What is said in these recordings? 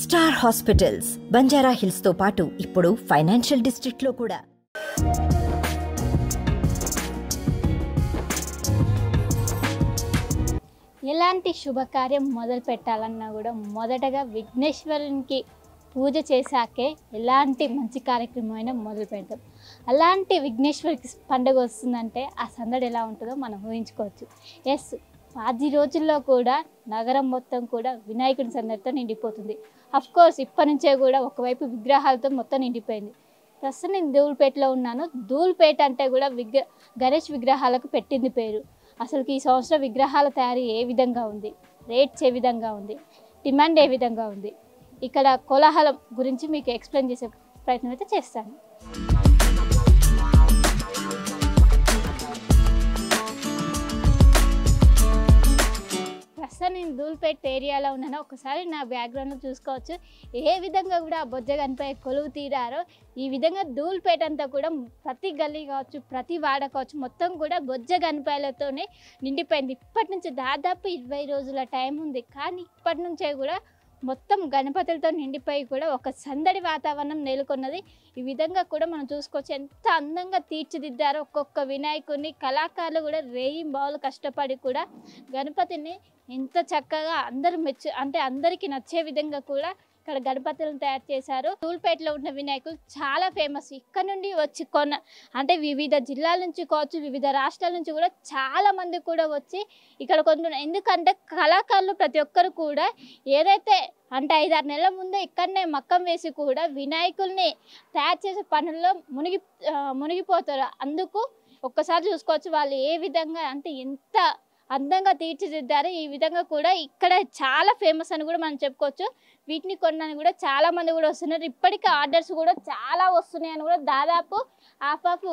Star hospitals Banjara హిల్స్తో పాటు ఇప్పుడు financial డిస్ట్రిక్ట్లో కూడా. ఎలాంటి శుభకార్యం మొదలు పెట్టాలన్నా కూడా మొదటగా విఘ్నేశ్వరునికి పూజ చేశాకే ఎలాంటి మంచి కార్యక్రమం అయినా మొదలు పెడతాం. అలాంటి విఘ్నేశ్వరికి పండుగ వస్తుందంటే ఆ సందడి ఎలా ఉంటుందో మనం ఊహించుకోవచ్చు. ఎస్ ఆది రోజుల్లో కూడా నగరం మొత్తం కూడా వినాయకుని సందడితో నిండిపోతుంది. అఫ్ కోర్స్ ఇప్పటి నుంచే కూడా ఒకవైపు విగ్రహాలతో మొత్తం నిండిపోయింది. ప్రస్తుతం నేను ధూళిపేటలో ఉన్నాను. ధూళిపేట అంటే కూడా విగ్ర గణేష్ విగ్రహాలకు పెట్టింది పేరు. అసలు ఈ సంవత్సరం విగ్రహాల తయారీ ఏ విధంగా ఉంది? రేట్స్ ఏ విధంగా ఉంది? డిమాండ్ ఏ విధంగా ఉంది? ఇక్కడ కోలాహలం గురించి మీకు ఎక్స్ప్లెయిన్ చేసే ప్రయత్నం అయితే చేస్తాను. ఒకసారి నేను దూల్పేట్ ఏరియాలో ఉన్నాను. ఒకసారి నా బ్యాక్గ్రౌండ్లో చూసుకోవచ్చు. ఏ విధంగా కూడా ఆ బొజ్జ కొలువు తీరారో ఈ విధంగా దూల్పేట అంతా కూడా ప్రతి గల్లీ కావచ్చు ప్రతి వాడ కావచ్చు మొత్తం కూడా బొజ్జ గనిపాయలతోనే నిండిపోయింది. ఇప్పటి నుంచి దాదాపు ఇరవై రోజుల టైం ఉంది. కానీ ఇప్పటి నుంచే కూడా మొత్తం గణపతులతో నిండిపోయి కూడా ఒక సందడి వాతావరణం నెలకొన్నది. ఈ విధంగా కూడా మనం చూసుకోవచ్చు ఎంత అందంగా తీర్చిదిద్దారో ఒక్కొక్క వినాయకుడిని కళాకారులు కూడా రేయి బావులు కష్టపడి కూడా గణపతిని ఎంత చక్కగా అందరూ మెచ్చు అంటే అందరికీ నచ్చే విధంగా కూడా ఇక్కడ గణపతులను తయారు చేశారు. తూల్పేటలో ఉన్న వినాయకులు చాలా ఫేమస్ ఇక్కడ నుండి వచ్చి కొన్న అంటే వివిధ జిల్లాల నుంచి కావచ్చు వివిధ రాష్ట్రాల నుంచి కూడా చాలా మంది కూడా వచ్చి ఇక్కడ కొంటున్నారు. ఎందుకంటే కళాకారులు ప్రతి ఒక్కరు కూడా ఏదైతే అంటే ఐదారు నెలల ముందే ఇక్కడనే మక్కం వేసి కూడా వినాయకుల్ని తయారు చేసే పనుల్లో మునిగి మునిగిపోతారు. అందుకు ఒక్కసారి చూసుకోవచ్చు వాళ్ళు ఏ విధంగా అంటే ఎంత అందంగా తీర్చిదిద్దారు. ఈ విధంగా కూడా ఇక్కడ చాలా ఫేమస్ అని కూడా మనం చెప్పుకోవచ్చు. వీటిని కొనడానికి కూడా చాలా మంది కూడా వస్తున్నారు. ఇప్పటికే ఆర్డర్స్ కూడా చాలా వస్తున్నాయి అని కూడా దాదాపు హాఫ్ ఆఫ్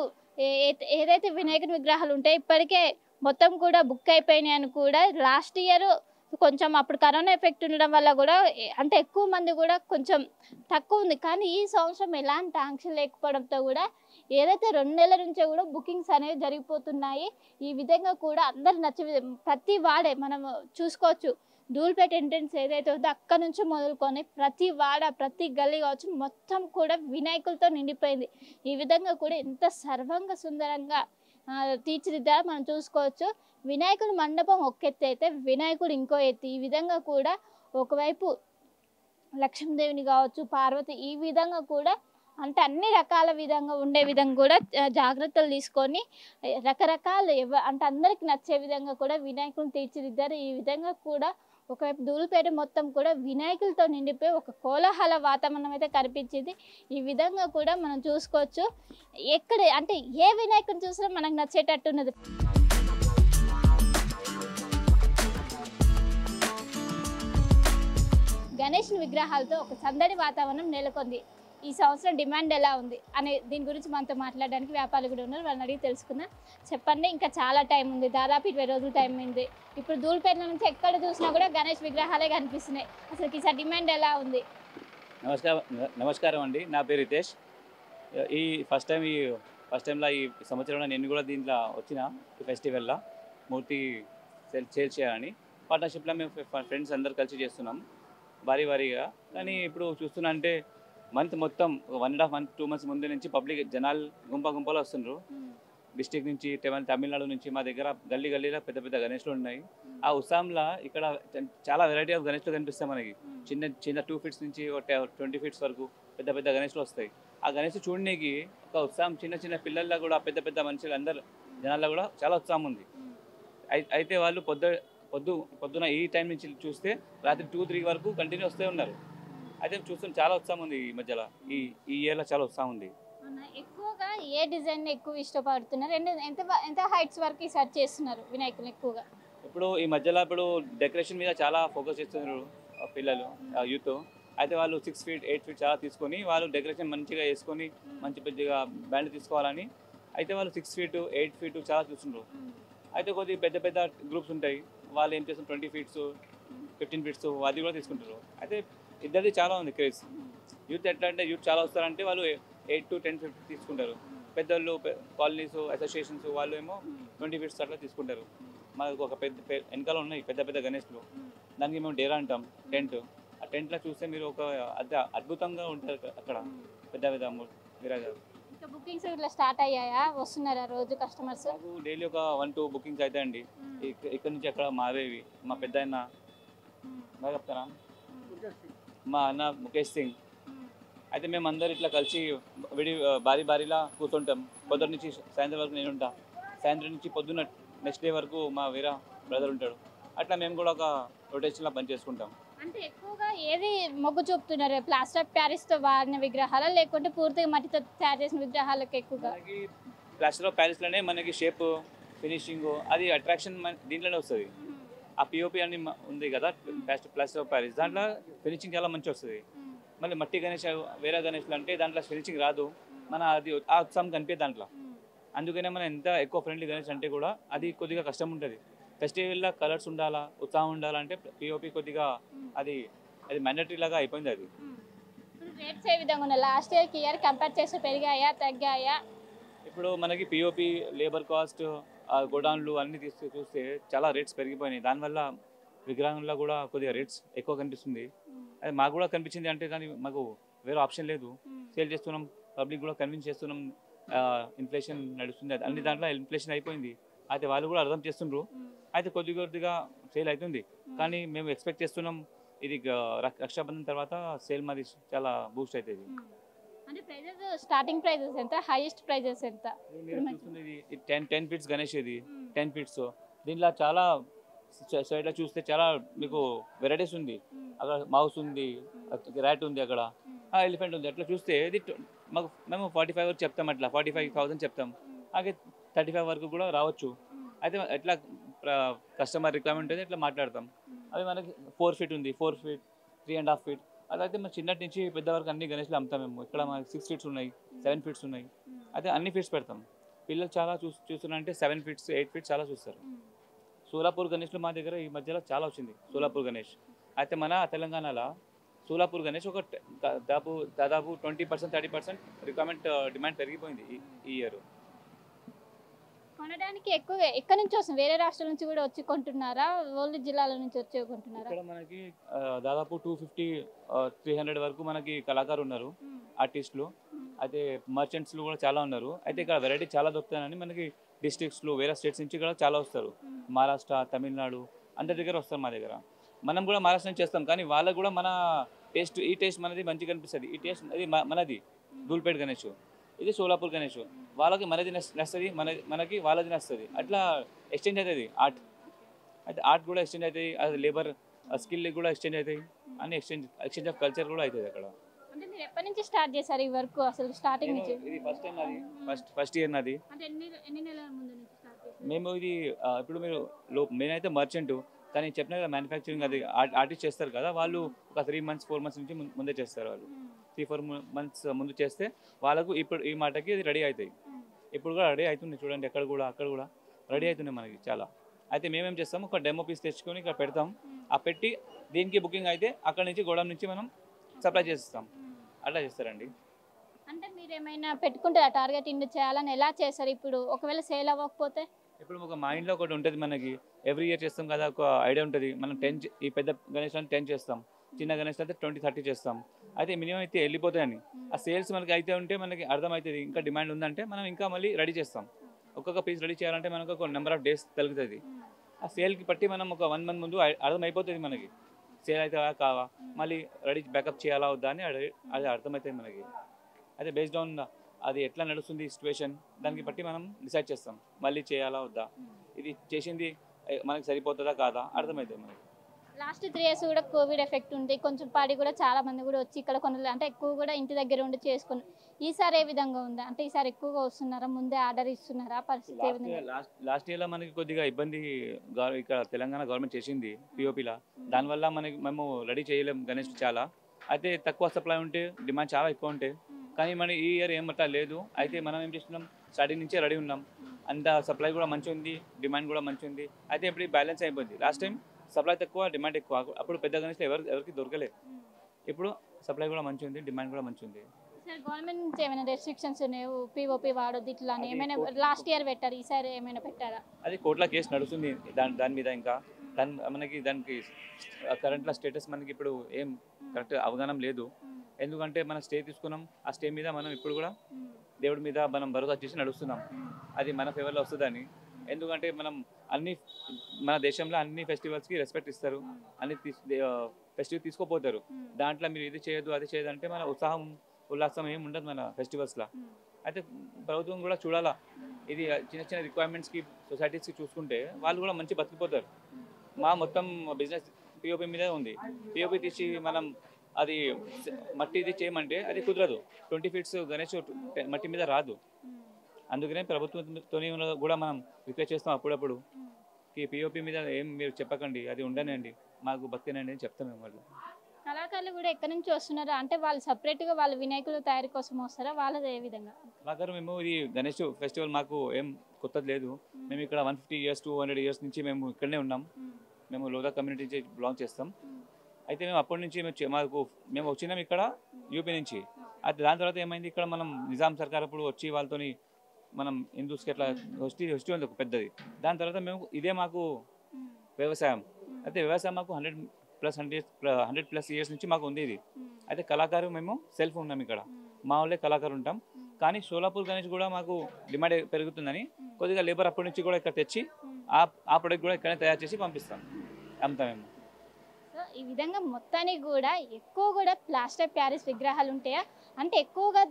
ఏదైతే వినాయకుని విగ్రహాలు ఉంటాయి ఇప్పటికే మొత్తం కూడా బుక్ అయిపోయినాయి అని కూడా లాస్ట్ ఇయర్ కొంచెం అప్పుడు కరోనా ఎఫెక్ట్ ఉండడం వల్ల కూడా అంటే ఎక్కువ మంది కూడా కొంచెం తక్కువ ఉంది. కానీ ఈ సంవత్సరం ఎలాంటి ఆంక్షలు లేకపోవడంతో కూడా ఏదైతే రెండు నెలల నుంచే కూడా బుకింగ్స్ అనేవి జరిగిపోతున్నాయి ఈ విధంగా కూడా అందరు నచ్చే ప్రతి వాడే మనం చూసుకోవచ్చు. ధూల్పేట ఎంట్రన్స్ ఏదైతే ఉందో అక్కడ నుంచి మొదలుకొని ప్రతి వాడ ప్రతి గల్లీ కావచ్చు మొత్తం కూడా వినాయకులతో నిండిపోయింది. ఈ విధంగా కూడా ఎంత సర్వంగా సుందరంగా తీర్చిదిద్దా తీర్చిదిద్దారో మనం చూసుకోవచ్చు. వినాయకుడి మండపం ఒక ఎత్తు అయితే వినాయకుడు ఇంకో ఎత్తు. ఈ విధంగా కూడా ఒకవైపు లక్ష్మీదేవిని కావచ్చు పార్వతి ఈ విధంగా కూడా అంటే అన్ని రకాల విధంగా ఉండే విధంగా కూడా జాగ్రత్తలు తీసుకొని రకరకాల ఎవ- అంటే అందరికి నచ్చే విధంగా కూడా వినాయకుని తీర్చిదిద్దారు. ఈ విధంగా కూడా ఒకవైపు దూలుపేట మొత్తం కూడా వినాయకులతో నిండిపోయి ఒక కోలాహల వాతావరణం అయితే కనిపించింది. ఈ విధంగా కూడా మనం చూసుకోవచ్చు. ఎక్కడ అంటే ఏ వినాయకుని చూసినా మనకు నచ్చేటట్టున్నది గణేష్ విగ్రహాలతో ఒక సందడి వాతావరణం నెలకొంది. ఈ సంవత్సరం డిమాండ్ ఎలా ఉంది అనే దీని గురించి మనతో మాట్లాడడానికి వ్యాపారులు కూడా ఉన్నారు. వాళ్ళని అడిగి తెలుసుకుందాం. చెప్పండి ఇంకా చాలా టైం ఉంది. దాదాపు ఇరవై రోజులు టైం ఉంది ఇప్పుడు ధూళిపేట నుంచి ఎక్కడ చూసినా కూడా గణేష్ విగ్రహాలే కనిపిస్తున్నాయి. అసలు ఈసారి డిమాండ్ ఎలా ఉంది? నమస్కారం నమస్కారం అండి. నా పేరు రితేష్. ఈ ఫస్ట్ టైం ఈ ఫస్ట్ టైంలో ఈ సంవత్సరంలో నేను కూడా దీంట్లో వచ్చిన ఫెస్టివల్లో మూర్తి సేల్ సేల్ చేయాలని. పార్ట్నర్షిప్లో మేము ఫ్రెండ్స్ అందరు కలిసి చేస్తున్నాం. భారీ భారీగా. కానీ ఇప్పుడు చూస్తున్నా అంటే మంత్ మొత్తం one and half month two months ముందు నుంచి పబ్లిక్ జనాలు గుంప గుంపలు వస్తుండ్రు. డిస్టిక్ నుంచి తెమ- తమిళనాడు నుంచి మా దగ్గర గల్లీ గల్లీలో పెద్ద పెద్ద గణేష్లు ఉన్నాయి. ఆ ఉత్సవంలో ఇక్కడ చాలా వెరైటీ ఆఫ్ గణేష్లు కనిపిస్తాయి మనకి. చిన్న చిన్న టూ ఫీట్స్ నుంచి ట్వంటీ ఫీట్స్ వరకు పెద్ద పెద్ద గణేష్లు వస్తాయి. ఆ గణేష్ చూడడానికి ఒక ఉత్సాహం చిన్న చిన్న పిల్లల్లో కూడా పెద్ద పెద్ద మనుషులు అందరు జనాల్లో కూడా చాలా ఉత్సాహం ఉంది. అయి- అయితే వాళ్ళు పొద్దు పొద్దు పొద్దున ఈ టైం నుంచి చూస్తే రాత్రి టూ త్రీ వరకు కంటిన్యూ వస్తూ ఉన్నారు. అయితే చూస్తున్న చాలా ఉత్సాహం ఉంది ఈ మధ్యలో. ఈ ఈ ఇయర్లో చాలా ఉత్సాహం ఉంది? ఎక్కువగా ఏ డిజైన్ ఎక్కువ ఇష్టపడుతున్నారు? ఎంత ఎంత హైట్స్ వరకు సెర్చ్ చేస్తున్నారు వినాయకులు ఎక్కువగా? ఇప్పుడు ఈ మధ్యలో ఇప్పుడు డెకరేషన్ మీద చాలా ఫోకస్ చేస్తున్నారు పిల్లలు యూత్ అయితే వాళ్ళు సిక్స్ ఫీట్ ఎయిట్ ఫీట్ చాలా తీసుకొని వాళ్ళు డెకరేషన్ మంచిగా వేసుకొని మంచి పెద్దగా బ్యాండ్ తీసుకోవాలని అయితే వాళ్ళు సిక్స్ ఫీట్ ఎయిట్ ఫీట్ చాలా చూస్తున్నారు. అయితే కొద్ది పెద్ద పెద్ద గ్రూప్స్ ఉంటాయి. వాళ్ళు ఏం చేస్తారు ట్వంటీ ఫీట్స్ ఫిఫ్టీన్ ఫీట్స్ అది కూడా తీసుకుంటారు. అయితే ఇద్దరిది చాలా ఉంది క్రేజ్. యూత్ ఎట్లా అంటే యూత్ చాలా వస్తారంటే వాళ్ళు ఎయిట్ టు టెన్ ఫిఫ్టీ తీసుకుంటారు. పెద్దోళ్ళు కాలనీస్ అసోసియేషన్స్ వాళ్ళు ఏమో ట్వంటీ ఫీట్స్ అట్లా తీసుకుంటారు. మనకు ఒక పెద్ద వెనకాల ఉన్నాయి పెద్ద పెద్ద గణేష్లు. దానికి మేము డేరా అంటాం టెంట్. ఆ టెంట్లో చూస్తే మీరు ఒక అద్ద- అద్భుతంగా ఉంటారు అక్కడ. పెద్ద పెద్ద విరాజాలు ఇంకా బుకింగ్స్ ఇట్లా స్టార్ట్ అయ్యాయా? వస్తున్నారా రోజు కస్టమర్స్? మాకు డైలీ ఒక వన్ టూ బుకింగ్స్ అవుతాయండి ఇక్క- ఇక్కడ నుంచి అక్కడ మావేవి మా పెద్ద చెప్తారా? మా అన్న ముఖేష్ సింగ్. అయితే మేము అందరు ఇట్లా కలిసి విడి భారీ భారీలా కూర్చుంటాం. పొద్దున్న నుంచి సాయంత్రం వరకు నేను ఉంటా. సాయంత్రం నుంచి పొద్దున్న నెక్స్ట్ డే వరకు మా వేరే బ్రదర్ ఉంటాడు. అట్లా మేము కూడా ఒక రొటేషన్లా పని చేసుకుంటాం అంటే ఎక్కువగా ఏది మొగ్గు చూపుతున్నారు? ప్లాస్టర్ ఆఫ్ ప్యారిస్తో వాడిన విగ్రహాలు? లేకుంటే పూర్తిగా మట్టితో తయారు చేసిన విగ్రహాలకు ఎక్కువగా? ప్లాస్టర్ ఆఫ్ ప్యారిస్లోనే మనకి షేప్ ఫినిషింగ్ అది అట్రాక్షన్ దీంట్లోనే వస్తుంది. ఆ పిఓపి అని ఉంది కదా ప్లాస్టర్ ఆఫ్ ప్యారిస్ దాంట్లో ఫినిషింగ్ చాలా మంచి వస్తుంది. మళ్ళీ మట్టి గణేష్ వేరే గణేష్లు అంటే దాంట్లో ఫినిషింగ్ రాదు. మన అది ఆ ఉత్సాహం కనిపించదు దాంట్లో. అందుకనే మనం ఎంత ఎక్కువ ఫ్రెండ్లీ గణేష్ అంటే కూడా అది కొద్దిగా కష్టం ఉంటుంది. ఫెస్టివల్లో కలర్స్ ఉండాలా ఉత్సాహం ఉండాలంటే పిఓపి కొద్దిగా అది అది మ్యాండటరీ లాగా అయిపోయింది అది. ఇప్పుడు రేట్స్ ఏ విధంగా ఉన్నాయి? లాస్ట్ ఇయర్కి ఇయర్ కంపేర్ చేస్తే పెరిగాయా తగ్గాయా? ఇప్పుడు మనకి పిఓపి లేబర్ కాస్ట్ గోడౌన్లు అన్ని తీస్తే చూస్తే చాలా రేట్స్ పెరిగిపోయినాయి. దానివల్ల విగ్రహంలో కూడా కొద్దిగా రేట్స్ ఎక్కువ కనిపిస్తుంది. అది మాకు కూడా కనిపించింది అంటే కానీ మాకు వేరే ఆప్షన్ లేదు. సేల్ చేస్తున్నాం పబ్లిక్ కూడా కన్విన్స్ చేస్తున్నాం. ఇన్ఫ్లేషన్ నడుస్తుంది. అది అన్ని దాంట్లో ఇన్ఫ్లేషన్ అయిపోయింది. అయితే వాళ్ళు కూడా అర్థం చేస్తుండ్రు. అయితే కొద్ది కొద్దిగా సేల్ అవుతుంది. కానీ మేము ఎక్స్పెక్ట్ చేస్తున్నాం ఇది రక్షాబంధన్ తర్వాత సేల్ మాది చాలా బూస్ట్ అవుతుంది. అంటే ప్రైజెస్ స్టార్టింగ్ ప్రైజెస్ ఎంత? హైయెస్ట్ ప్రైజెస్ ఎంత? టెన్ టెన్ ఫీట్స్ గణేష్ ఇది టెన్ ఫీట్స్ దీంట్లో చాలా సైడ్లో చూస్తే చాలా మీకు వెరైటీస్ ఉంది. అక్కడ మౌస్ ఉంది ర్యాట్ ఉంది అక్కడ. ఎలిఫెంట్ ఉంది. అట్లా చూస్తే ఇది మాకు మేము ఫార్టీ ఫైవ్ వరకు చెప్తాం అట్లా. ఫార్టీ ఫైవ్ థౌసండ్ చెప్తాం. అలాగే థర్టీ ఫైవ్ వరకు కూడా రావచ్చు. అయితే ఎట్లా కస్టమర్ రిక్వైర్మెంట్ అయితే ఇట్లా మాట్లాడతాం. అవి మనకి ఫోర్ ఫీట్ ఉంది. Four feet three and half feet అదైతే మన చిన్నటి నుంచి పెద్ద వరకు అన్ని గణేష్లు అమ్ముతాం మేము. ఇక్కడ మనకి సిక్స్ ఫీట్స్ ఉన్నాయి సెవెన్ ఫీట్స్ ఉన్నాయి. అయితే అన్ని ఫీట్స్ పెడతాం. పిల్లలు చాలా చూ చూస్తున్నారంటే సెవెన్ ఫీట్స్ ఎయిట్ ఫీట్స్ చాలా చూస్తారు. సోలాపూర్ గణేష్లు మా దగ్గర ఈ మధ్యలో చాలా వచ్చింది సోలాపూర్ గణేష్. అయితే మన తెలంగాణలో సోలాపూర్ గణేష్ ఒక దాదాపు దాదాపు twenty percent thirty percent requirement demand పెరిగిపోయింది ఈ ఇయర్ కొనడానికి ఎక్కువ ఎక్కడి నుంచి వస్తుంది? వేరే రాష్ట్రాల నుంచి కూడా వచ్చి కొంటున్నారా? ఓన్లీ జిల్లాల నుంచి వచ్చి కొంటున్నారా? ఇక్కడ మనకి దాదాపు టూ ఫిఫ్టీ త్రీ హండ్రెడ్ వరకు మనకి కళాకారు ఉన్నారు ఆర్టిస్టులు అయితే మర్చెంట్స్లు కూడా చాలా ఉన్నారు. అయితే ఇక్కడ వెరైటీ చాలా దొరుకుతాయని మనకి డిస్ట్రిక్ట్స్లో వేరే స్టేట్స్ నుంచి కూడా చాలా వస్తారు. మహారాష్ట్ర తమిళనాడు అందరి దగ్గర వస్తారు మా దగ్గర. మనం కూడా మహారాష్ట్ర నుంచి చేస్తాం కానీ వాళ్ళకు కూడా మన టేస్ట్ ఈ టేస్ట్ మనది మంచిగా అనిపిస్తుంది ఈ టేస్ట్ మ- మనది. దూల్పేట్ గణేష్ ఇది సోలాపూర్ గణేష్. వాళ్ళకి మనది నస్- నచ్చుతుంది మన మనకి వాళ్ళది నచ్చుతుంది అట్లా ఎక్స్చేంజ్ అవుతుంది ఆర్ట్ అయితే ఆర్ట్ కూడా ఎక్స్చేంజ్ అవుతుంది అది లేబర్ స్కిల్ కూడా ఎక్స్చేంజ్ అవుతాయి అన్ని ఎక్స్చేంజ్ ఎక్స్చేంజ్ ఆఫ్ కల్చర్ కూడా అవుతుంది అక్కడ. అంటే మీరు ఎప్పటి నుంచి స్టార్ట్ చేశారు ఈ వర్క్ అసలు స్టార్టింగ్ నుంచి? ఇది ఫస్ట్ టైం నాది. ఫస్ట్ ఫస్ట్ ఇయర్ నాది. అంటే ఎన్ని ఎన్ని నెలల ముందు నుంచి స్టార్ట్ చేశారు? మేము ఇది ఇప్పుడు మీరు నేనైతే మర్చెంట్ కానీ చెప్పిన కదా మ్యానుఫ్యాక్చరింగ్ అది ఆర్టిస్ట్ చేస్తారు కదా వాళ్ళు ఒక త్రీ మంత్స్ ఫోర్ మంత్స్ నుంచి ముందే చేస్తారు వాళ్ళు. త్రీ ఫోర్ మంత్స్ ముందు చేస్తే వాళ్ళకు ఇప్పుడు ఈ మాటకి రెడీ అవుతాయి. ఇప్పుడు కూడా రెడీ అవుతుంది చూడండి ఎక్కడ కూడా అక్కడ కూడా రెడీ అవుతున్నాయి మనకి చాలా. అయితే మేమేం చేస్తాం ఒక డెమో పీస్ తెచ్చుకొని ఇక్కడ పెడతాం. ఆ పెట్టి దీనికి బుకింగ్ అయితే అక్కడ నుంచి గోడౌన్ నుంచి మనం సప్లై చేస్తాం అట్లా చేస్తారండి. అంటే మీరు ఏమైనా పెట్టుకుంటారా? టార్గెట్ ఇండు చేయాలని ఎలా చేస్తారు ఇప్పుడు? ఒకవేళ సేల్ అవ్వకపోతే? ఇప్పుడు ఒక మైండ్లో ఒకటి ఉంటుంది మనకి. ఎవ్రీ ఇయర్ చేస్తాం కదా ఒక ఐడియా ఉంటుంది. మనం టెన్ ఈ పెద్ద గణేష్ టెన్ చేస్తాం. చిన్న గణేష్ అయితే ట్వంటీ థర్టీ చేస్తాం. అయితే మినిమం అయితే వెళ్ళిపోతాయని. ఆ సేల్స్ మనకి అయితే ఉంటే మనకి అర్థమవుతుంది ఇంకా డిమాండ్ ఉందంటే మనం ఇంకా మళ్ళీ రెడీ చేస్తాం. ఒక్కొక్క పీస్ రెడీ చేయాలంటే మనకు ఒక నెంబర్ ఆఫ్ డేస్ తగ్గుతుంది ఆ సేల్కి బట్టి మనం ఒక వన్ మంత్ ముందు అర్థమైపోతుంది మనకి. సేల్ అయితే కావా మళ్ళీ రెడీ బ్యాకప్ చేయాలా వద్దా అని అది- అర్థమవుతుంది మనకి. అయితే బేస్డ్ ఆన్ అది ఎట్లా నడుస్తుంది సిచ్యువేషన్ దానికి బట్టి మనం డిసైడ్ చేస్తాం. మళ్ళీ చేయాలా వద్దా? ఇది చేసింది మనకి సరిపోతుందా కాదా? అర్థమవుతుంది మనకి. లాస్ట్ త్రీ ఇయర్స్ కూడా కోవిడ్ ఎఫెక్ట్ ఉంది. కొంచెం పాడి కూడా చాలా మంది కూడా వచ్చి ఇక్కడ కొనలే అంటే ఎక్కువ కూడా ఇంటి దగ్గర ఉండి చేసుకుని ఈసారి ఏ విధంగా ఉంది? అంటే ఈసారి ఎక్కువగా వస్తున్నారా? ముందే ఆర్డర్ ఇస్తున్నారా? పరిస్థితి ఏ విధంగా లాస్ట్ లాస్ట్ ఇయర్లో మనకి కొద్దిగా ఇబ్బంది ఇక్కడ తెలంగాణ గవర్నమెంట్ చేసింది పిఓపిలా దానివల్ల మనకి మేము రెడీ చేయలేం గణేష్ చాలా. అయితే తక్కువ సప్లై ఉంటే డిమాండ్ చాలా ఎక్కువ ఉంటే. కానీ మన ఈ ఇయర్ ఏమట్లా లేదు. అయితే మనం ఏం చేస్తున్నాం? స్టార్టింగ్ నుంచే రెడీ ఉన్నాం. అంత సప్లై కూడా మంచి ఉంది డిమాండ్ కూడా మంచి ఉంది అయితే ఇప్పుడు బ్యాలెన్స్ అయిపోయింది. లాస్ట్ టైం సప్లై తక్కువ డిమాండ్ ఎక్కువ. అప్పుడు పెద్ద గణేష్లో ఎవరు ఎవరికి దొరకలేదు ఇప్పుడు సప్లై కూడా మంచి ఉంది డిమాండ్ కూడా మంచి ఉంది. గవర్నమెంట్ నుంచి ఏమైనా రెస్ట్రిక్షన్స్ ఉన్నాయి? పిఓపి వాడొద్దు ఇట్లా అని అది ఏమైనా కోర్టు- లాస్ట్ ఇయర్ పెట్టారు? ఈసారి ఏమైనా పెట్టారా? అది కోర్టులో కేసు నడుస్తుంది దాని దాని మీద ఇంకా. దాని మనకి దానికి కరెంట్లో స్టేటస్ మనకి ఇప్పుడు ఏం కరెక్ట్ అవగాహన లేదు. ఎందుకంటే మనం స్టే తీసుకున్నాం ఆ స్టే మీద మనం ఇప్పుడు కూడా దేవుడి మీద మనం భరోసా చేసి నడుస్తున్నాం. అది మన ఫేవర్లో వస్తుందని. ఎందుకంటే మనం అన్ని మన దేశంలో అన్ని ఫెస్టివల్స్కి రెస్పెక్ట్ ఇస్తారు. అన్ని ఫెస్టివల్ తీసుకోపోతారు. దాంట్లో మీరు ఇది చేయదు అది చేయదు అంటే మన ఉత్సాహం ఉల్లాసం ఏమి ఉండదు మన ఫెస్టివల్స్లో అయితే ప్రభుత్వం కూడా చూడాలా. ఇది చిన్న చిన్న రిక్వైర్మెంట్స్కి సొసైటీస్కి చూసుకుంటే వాళ్ళు కూడా మంచి బతికిపోతారు. మా మొత్తం బిజినెస్ పిఓపి మీదే ఉంది. పిఓపి తీసి మనం అది మట్టిది చేయమంటే అది కుదరదు. ట్వంటీ ఫీట్స్ గణేష్ మట్టి మీద రాదు. అందుకనే ప్రభుత్వంతో కూడా మనం రిక్వెస్ట్ చేస్తాం అప్పుడప్పుడు. ఈ పిఓపి మీద ఏం మీరు చెప్పకండి అది ఉండనండి. మాకు బతికేనండి అని చెప్తాం మేము వాళ్ళు. కళాకారులు కూడా ఎక్కడి నుంచి వస్తున్నారా? అంటే వాళ్ళు సపరేట్గా వాళ్ళ వినాయకుల తయారీ కోసం వస్తారా? వాళ్ళది ఏ విధంగా? మాకు మేము ఇది గణేష్ ఫెస్టివల్ మాకు ఏం కొత్తది లేదు. మేము ఇక్కడ one fifty years two hundred years నుంచి మేము ఇక్కడనే ఉన్నాం. మేము లోదా కమ్యూనిటీ నుంచి బిలాంగ్ చేస్తాం. అయితే మేము అప్పటి నుంచి మేము మాకు మేము వచ్చినాం ఇక్కడ యూపీ నుంచి. అది దాని తర్వాత ఏమైంది? ఇక్కడ మనం నిజాం సర్కార్ అప్పుడు వచ్చి వాళ్ళతోని మనం హిందూస్కి ఎట్లా హిస్టరీ హిస్టరీ ఉంది ఒక పెద్దది. దాని తర్వాత మేము ఇదే మాకు వ్యవసాయం. అయితే వ్యవసాయం మాకు hundred plus hundred hundred plus years నుంచి మాకు ఉంది ఇది. అయితే కళాకారు మేము సెల్ఫ్ ఉన్నాం ఇక్కడ. మా వాళ్ళే కళాకారు ఉంటాం. కానీ సోలాపూర్ గణేష్ కూడా మాకు డిమాండ్ పెరుగుతుందని కొద్దిగా లేబర్ అప్పటి నుంచి కూడా ఇక్కడ తెచ్చి ఆ ఆ ప్రొడక్ట్ కూడా ఇక్కడే తయారు చేసి పంపిస్తాం. అంతా మేము. ఈ విధంగా మొత్తానికి కూడా ఎక్కువ కూడా ప్లాస్టర్ ప్యారిస్ విగ్రహాలు ఉంటాయా? అంటే ఎక్కువగా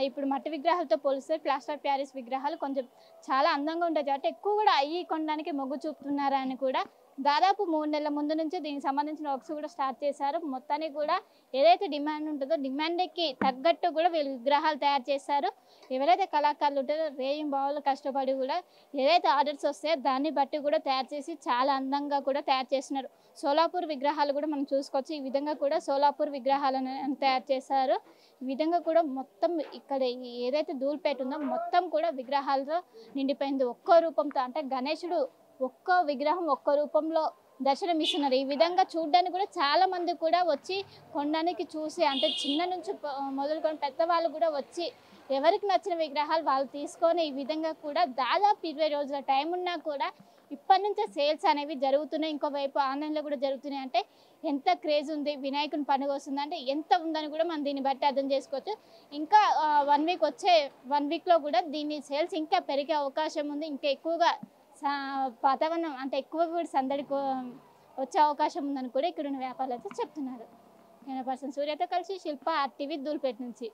ఇప్పుడు మట్టి విగ్రహాలతో పోలిస్తే ప్లాస్టర్ ప్యారిస్ విగ్రహాలు కొంచెం చాలా అందంగా ఉంటాయి. కాబట్టి ఎక్కువ కూడా అయ్యి కొనడానికి మొగ్గు చూపుతున్నారా అని కూడా దాదాపు మూడు నెలల ముందు నుంచి దీనికి సంబంధించిన వర్క్స్ కూడా స్టార్ట్ చేశారు. మొత్తానికి కూడా ఏదైతే డిమాండ్ ఉంటుందో డిమాండ్కి తగ్గట్టు కూడా వీళ్ళు విగ్రహాలు తయారు చేశారు. ఎవరైతే కళాకారులు ఉంటారో రేయం బావులు కష్టపడి కూడా ఏదైతే ఆర్డర్స్ వస్తాయో దాన్ని బట్టి కూడా తయారు చేసి చాలా అందంగా కూడా తయారు చేస్తున్నారు. సోలాపూర్ విగ్రహాలు కూడా మనం చూసుకోవచ్చు. ఈ విధంగా కూడా సోలాపూర్ విగ్రహాలను తయారు చేశారు. ఈ విధంగా కూడా మొత్తం ఇక్కడ ఏదైతే ధూళిపేట ఉందో మొత్తం కూడా విగ్రహాలతో నిండిపోయింది. ఒక్కో రూపంతో అంటే గణేశుడు ఒక్కో విగ్రహం ఒక్క రూపంలో దర్శనమిస్తున్నారు ఈ విధంగా చూడడానికి కూడా చాలా మంది కూడా వచ్చి కొనడానికి చూసి అంటే చిన్న నుంచి మొదలుకొని పెద్దవాళ్ళు కూడా వచ్చి ఎవరికి నచ్చిన విగ్రహాలు వాళ్ళు తీసుకొని ఈ విధంగా కూడా దాదాపు ఇరవై రోజుల టైం ఉన్నా కూడా ఇప్పటి నుంచే సేల్స్ అనేవి జరుగుతున్నాయి. ఇంకోవైపు ఆన్లైన్లో కూడా జరుగుతున్నాయి. అంటే ఎంత క్రేజ్ ఉంది వినాయకుని పండుగ వస్తుంది అంటే ఎంత ఉందని కూడా మనం దీన్ని బట్టి అర్థం చేసుకోవచ్చు. ఇంకా వన్ వీక్ వచ్చే వన్ వీక్లో కూడా దీని సేల్స్ ఇంకా పెరిగే అవకాశం ఉంది. ఇంకా ఎక్కువగా వాతావరణం అంటే ఎక్కువ కూడా సందడి వచ్చే అవకాశం ఉందని కూడా ఇక్కడ ఉన్న వ్యాపారులు అయితే చెప్తున్నారు. నేను పర్సన్ సూర్యతో కలిసి శిల్ప ఆర్టీవీ దూల్పేట నుంచి.